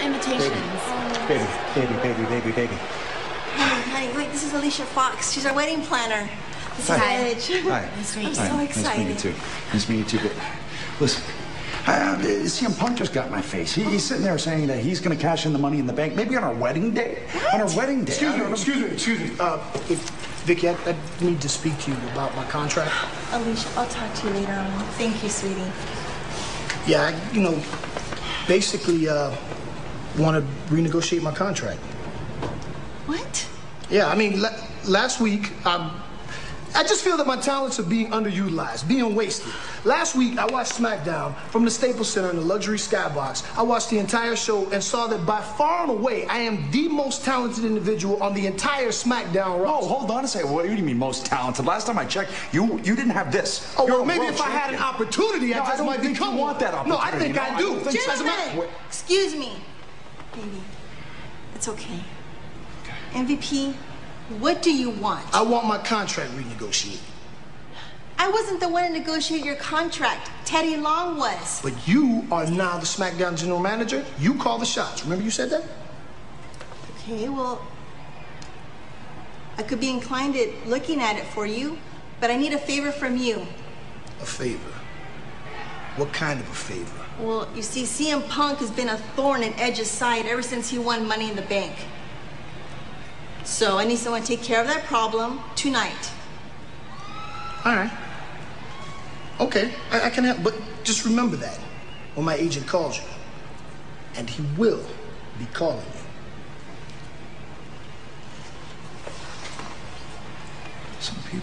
got invitations. Baby, baby, baby, baby, baby. Honey, honey, wait, this is Alicia Fox. She's our wedding planner. This Hi. is Edge. Hi. Nice to meet I'm so Hi. excited. Nice to meet you too. Nice to meet you too. But listen, uh, CM Punk just got my face. He, he's sitting there saying that he's going to cash in the money in the bank, maybe on our wedding day. On our wedding day. Excuse me, know. excuse me, excuse me. Uh, if, Vickie, I, I need to speak to you about my contract. Alicia, I'll talk to you later on. Thank you, sweetie. Yeah, I, you know, basically, uh, want to renegotiate my contract. What? Yeah, I mean, la- last week, I, I just feel that my talents are being underutilized, being wasted. Last week, I watched SmackDown from the Staples Center in the luxury skybox. I watched the entire show and saw that by far and away, I am the most talented individual on the entire SmackDown roster. Oh, roster. hold on a second. What do you mean most talented? Last time I checked, you you didn't have this. Oh, You're well, maybe world if I had an opportunity, No, I I just don't might think you become want that opportunity. No, I think No, I I do. don't think so. As a matter- Gentlemen, excuse me. Baby, it's okay. MVP, what do you want? I want my contract renegotiated. I wasn't the one to negotiate your contract. Teddy Long was. But you are now the SmackDown general manager. You call the shots. Remember you said that? Okay, well, I could be inclined at looking at it for you, but I need a favor from you. A favor. What kind of a favor? Well, you see, CM Punk has been a thorn in Edge's side ever since he won Money in the Bank. So I need someone to take care of that problem tonight. All right. Okay, I, I can help, but just remember that when my agent calls you, and he will be calling you. Some people.